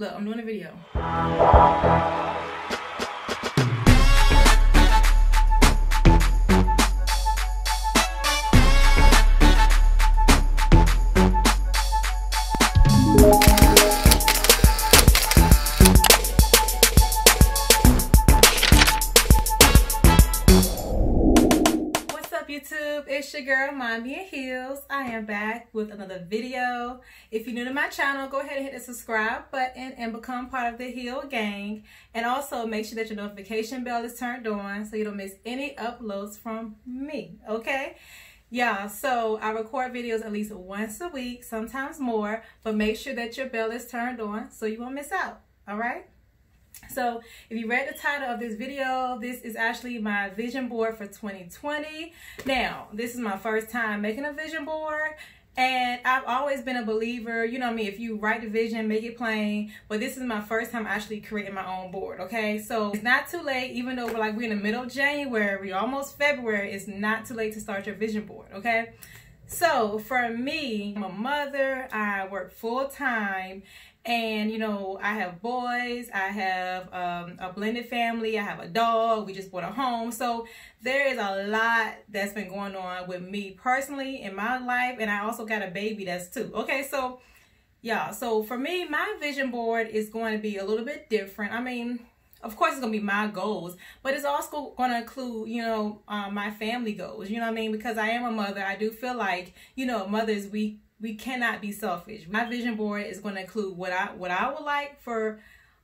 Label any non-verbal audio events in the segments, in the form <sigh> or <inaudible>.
Look, I'm doing a video. YouTube, it's your girl Mommy and Heels. I am back with another video. If you're new to my channel, go ahead and hit the subscribe button and become part of the Heel Gang. And also make sure that your notification bell is turned on so you don't miss any uploads from me, okay? Yeah, so I record videos at least once a week, sometimes more, but make sure that your bell is turned on so you won't miss out, all right? So if you read the title of this video, this is actually my vision board for 2020. Now, this is my first time making a vision board and I've always been a believer, you know I mean, if you write the vision, make it plain. But this is my first time actually creating my own board, okay? So it's not too late, even though we're like we're in the middle of January, we're almost February, it's not too late to start your vision board, okay? So for me, I'm a mother, I work full time, and you know i have boys i have um, a blended family i have a dog we just bought a home. So there is a lot that's been going on with me personally in my life and i also got a baby that's two. Okay so yeah so for me my vision board is going to be a little bit different. I mean of course it's gonna be my goals but it's also gonna include you know um, my family goals. You know what i mean? Because i am a mother i do feel like you know mothers we we cannot be selfish. My vision board is going to include what I what I would like for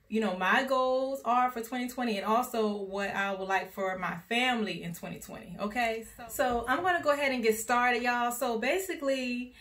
you know my goals are for 2020 and also what I would like for my family in 2020. Okay? So, so I'm going to go ahead and get started y'all. So basically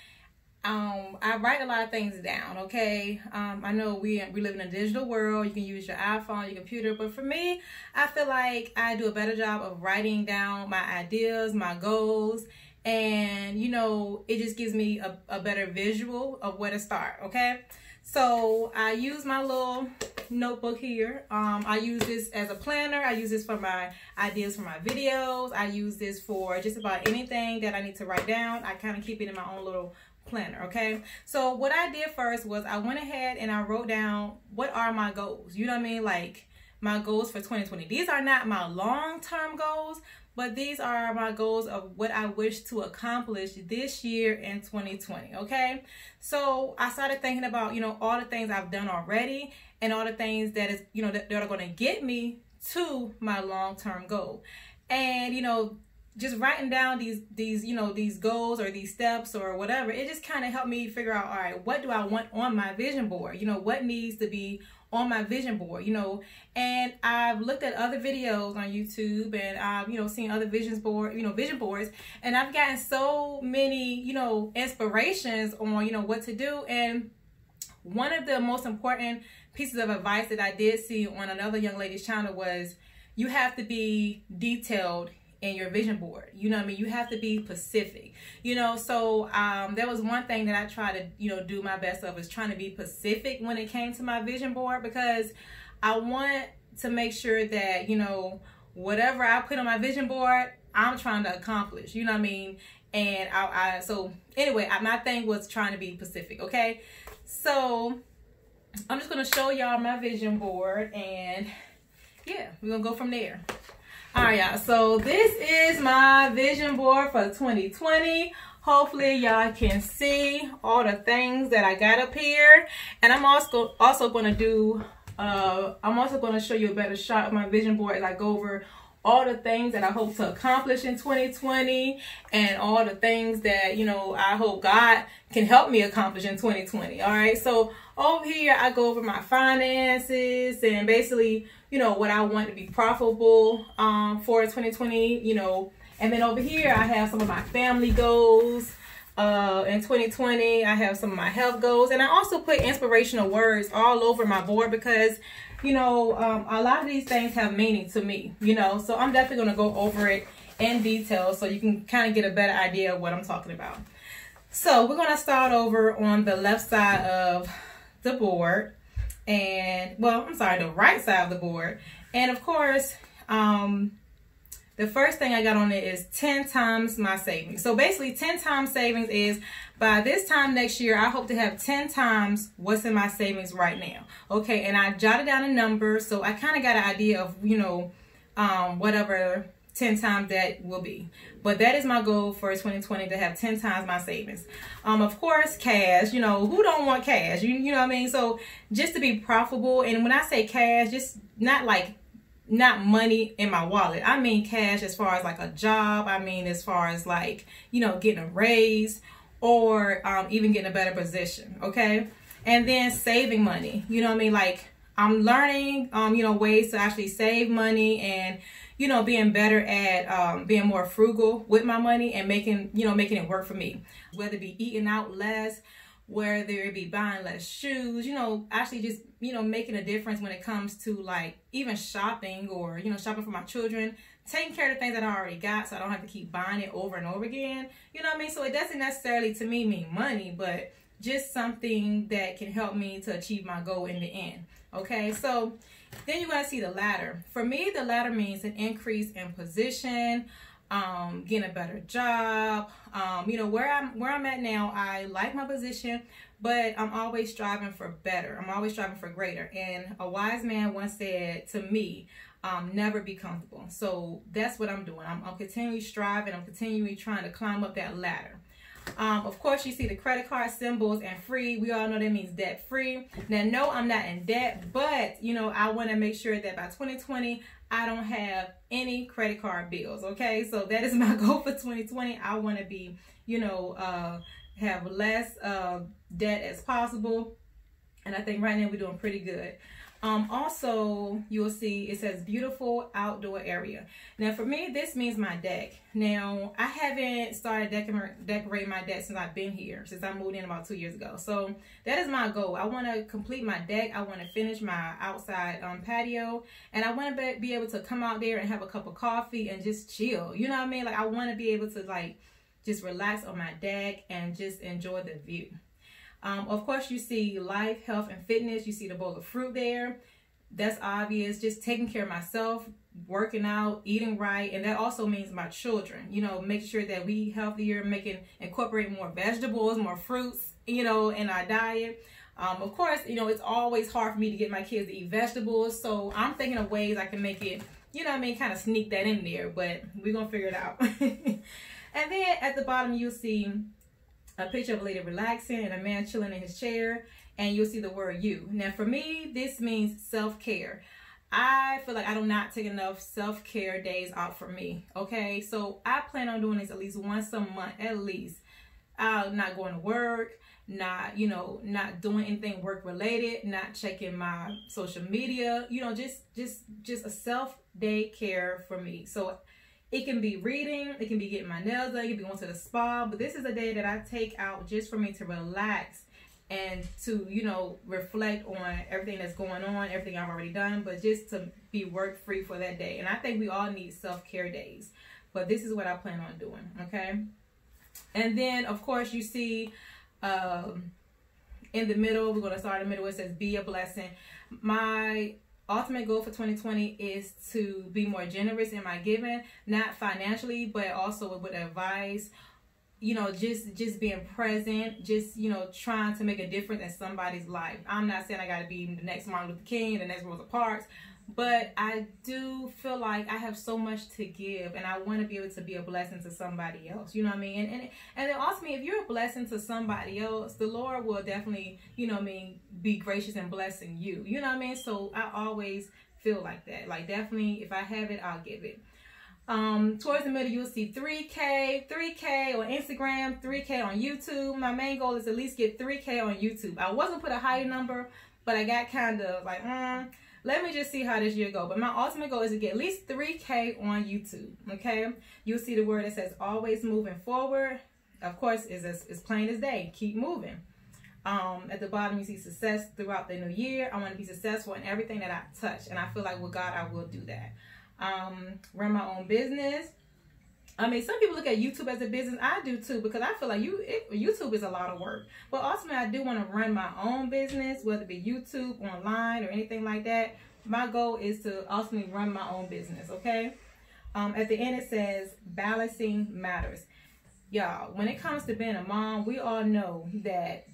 um, I write a lot of things down, okay? Um, I know we we live in a digital world. You can use your iPhone, your computer, but for me, I feel like I do a better job of writing down my ideas, my goals, and you know it just gives me a, a better visual of where to start okay so I use my little notebook here. Um, I use this as a planner. I use this for my ideas for my videos. I use this for just about anything that I need to write down. I kind of keep it in my own little planner, okay? So what I did first was I went ahead and I wrote down what are my goals. You know what I mean? Like my goals for 2020. These are not my long-term goals, but these are my goals of what I wish to accomplish this year in 2020, okay? So I started thinking about, you know, all the things I've done already and all the things that is, you know, that, that are going to get me to my long-term goal. And, you know, just writing down these these you know these goals or these steps or whatever it just kind of helped me figure out all right what do i want on my vision board you know what needs to be on my vision board, you know, and I've looked at other videos on YouTube and I've, you know, seen other visions board, you know, vision boards, and I've gotten so many, you know, inspirations on, you know, what to do. And one of the most important pieces of advice that I did see on another young lady's channel was you have to be detailed in your vision board. You know I mean? You have to be specific. You know, so um, that was one thing that I try to, you know, do my best of is trying to be specific when it came to my vision board because I want to make sure that, you know, whatever I put on my vision board, I'm trying to accomplish. You know what I mean? And I, I so anyway, I, my thing was trying to be specific. Okay, so I'm just gonna show y'all my vision board, and yeah, we're gonna go from there. All right, y'all. So this is my vision board for 2020. Hopefully y'all can see all the things that I got up here. And I'm also also going to do, uh, I'm also going to show you a better shot of my vision board as I go over all the things that I hope to accomplish in 2020 and all the things that, you know, I hope God can help me accomplish in 2020. All right. So over here, I go over my finances and basically you know, what I want to be profitable um, for 2020, you know. And then over here, I have some of my family goals. Uh, in 2020, I have some of my health goals. And I also put inspirational words all over my board because, you know, um, a lot of these things have meaning to me, you know. So I'm definitely going to go over it in detail so you can kind of get a better idea of what I'm talking about. So we're going to start over on the left side of the board and well i'm sorry the right side of the board and of course um the first thing I got on it is 10 times my savings. So basically 10 times savings is by this time next year, I hope to have 10 times what's in my savings right now. Okay, and I jotted down a number so I kind of got an idea of, you know, um, whatever 10 times that will be. But that is my goal for 2020 to have 10 times my savings. Um, of course, cash, you know, who don't want cash? You, you know what I mean? So just to be profitable, and when I say cash, just not like not money in my wallet. I mean cash as far as like a job. I mean as far as like, you know, getting a raise or um, even getting a better position. Okay. And then saving money. You know what I mean? Like I'm learning, um, you know, ways to actually save money and, you know, being better at um, being more frugal with my money and making, you know, making it work for me. Whether it be eating out less, whether it be buying less shoes, you know, actually just, you know, making a difference when it comes to like even shopping or, you know, shopping for my children, taking care of the things that I already got so I don't have to keep buying it over and over again. You know what I mean? So it doesn't necessarily to me mean money, but just something that can help me to achieve my goal in the end. Okay, so then you're going to see the ladder. For me, the ladder means an increase in position, um, getting a better job. Um, you know, where I'm where I'm at now, I like my position, but I'm always striving for better. I'm always striving for greater. And a wise man once said to me, um, never be comfortable. So that's what I'm doing. I'm, I'm continually striving. I'm continually trying to climb up that ladder. Um, of course, you see the credit card symbols and free. We all know that means debt free. Now, no, I'm not in debt, but you know, I want to make sure that by 2020, I don't have any credit card bills. Okay, so that is <laughs> my goal for 2020. I want to be, you know, uh, have less uh, debt as possible. And I think right now we're doing pretty good. Um, also, you'll see it says beautiful outdoor area. Now, for me, this means my deck. Now, I haven't started decorating my deck since I've been here, since I moved in about two years ago. So that is my goal. I want to complete my deck. I want to finish my outside um, patio, and I want to be able to come out there and have a cup of coffee and just chill. You know what I mean? Like I want to be able to like just relax on my deck and just enjoy the view. Um, of course, you see life, health, and fitness. You see the bowl of fruit there. That's obvious. Just taking care of myself, working out, eating right, and that also means my children. You know, making sure that we healthier, making incorporate more vegetables, more fruits. You know, in our diet. Um, of course, you know, it's always hard for me to get my kids to eat vegetables. So I'm thinking of ways I can make it, you know I mean, kind of sneak that in there. But we're to figure it out. <laughs> and then at the bottom, you'll see a picture of a lady relaxing and a man chilling in his chair and you'll see the word you. Now for me, this means self-care. I feel like I do not take enough self-care days out for me. Okay, so I plan on doing this at least once a month, at least. Uh, not going to work, not, you know, not doing anything work related, not checking my social media, you know, just, just, just a self day care for me. So it can be reading, it can be getting my nails done, it can be going to the spa, but this is a day that I take out just for me to relax and to, you know, reflect on everything that's going on, everything I've already done, but just to be work free for that day. And I think we all need self-care days, but this is what I plan on doing, okay? And then, of course, you see um, in the middle, we're going to start in the middle, it says be a blessing. My ultimate goal for 2020 is to be more generous in my giving, not financially, but also with advice. You know, just just being present, just you know, trying to make a difference in somebody's life. I'm not saying I got to be the next Martin Luther King, the next Rosa Parks, but I do feel like I have so much to give and I want to be able to be a blessing to somebody else. You know what I mean? And and, and then ultimately, if you're a blessing to somebody else, the Lord will definitely, you know I mean, be gracious and blessing you. You know what I mean? So I always feel like that. Like definitely, if I have it, I'll give it. Um, towards the middle, you'll see 3K, 3K on Instagram, 3K on YouTube. My main goal is at least get 3K on YouTube. I wasn't put a higher number, but I got kind of like, mm, let me just see how this year go. But my ultimate goal is to get at least 3K on YouTube, okay? You'll see the word that says always moving forward. Of course, is as, as plain as day. Keep moving. Um, at the bottom, you see success throughout the new year. I want to be successful in everything that I touch. And I feel like with God, I will do that. Um, run my own business. I mean, some people look at YouTube as a business. I do too because I feel like you it, YouTube is a lot of work. But ultimately, I do want to run my own business, whether it be YouTube, online, or anything like that. My goal is to ultimately run my own business. Okay. um, at the end it says balancing matters. Y'all, when it comes to being a mom, we all know that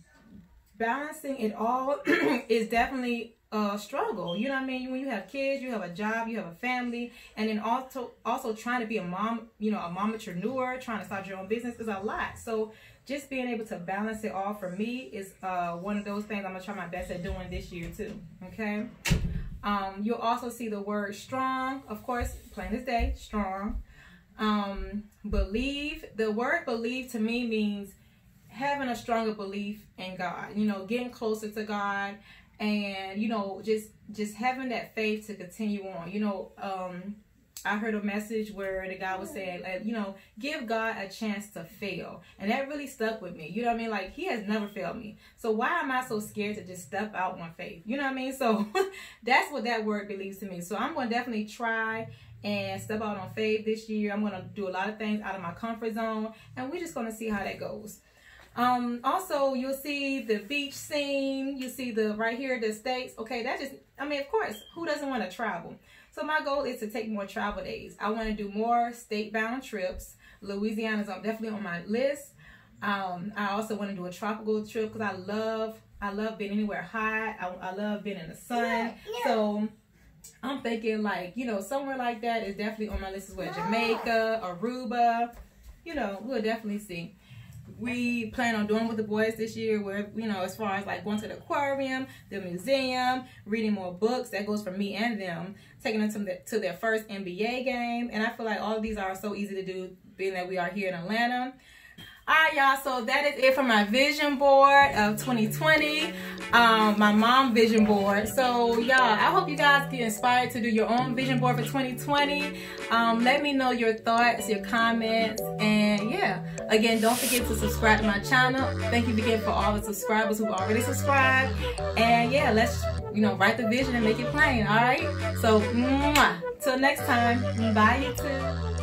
balancing it all <clears throat> is definitely a struggle. You know what I mean? When you have kids, you have a job, you have a family, and then also also trying to be a mom, you know, a mom entrepreneur, trying to start your own business is a lot. So just being able to balance it all for me is uh, one of those things I'm gonna try my best at doing this year too. Okay. Um, you'll also see the word strong, of course, plain as day, strong. Um, believe, the word believe to me means having a stronger belief in God, you know, getting closer to God and, you know, just, just having that faith to continue on, you know, um, I heard a message where the guy was saying, like, you know, give God a chance to fail. And that really stuck with me. You know what I mean? Like, he has never failed me. So why am I so scared to just step out on faith? You know what I mean? So <laughs> that's what that word believes to me. So I'm going to definitely try and step out on faith this year. I'm going to do a lot of things out of my comfort zone. And we're just going to see how that goes. Um, also, you'll see the beach scene. You see the right here, the states. Okay, that just, I mean, of course, who doesn't want to travel? So my goal is to take more travel days. I want to do more state-bound trips. Louisiana is definitely on my list. Um, I also want to do a tropical trip because I love I love being anywhere hot. I, I love being in the sun. Yeah, yeah. So I'm thinking like, you know, somewhere like that is definitely on my list as well. Jamaica, Aruba, you know, we'll definitely see we plan on doing with the boys this year where you know as far as like going to the aquarium the museum reading more books. That goes for me and them. Taking them to, the, to their first nba game. And i feel like all of these are so easy to do being that we are here in atlanta all right y'all so that is it for my vision board of 2020 um my mom vision board. So y'all i hope you guys get inspired to do your own vision board for 2020 um let me know your thoughts your comments and yeah. Again don't forget to subscribe to my channel. Thank you again for all the subscribers who already subscribed. And yeah let's you know write the vision and make it plain all right so mwah. till next time. Bye youtube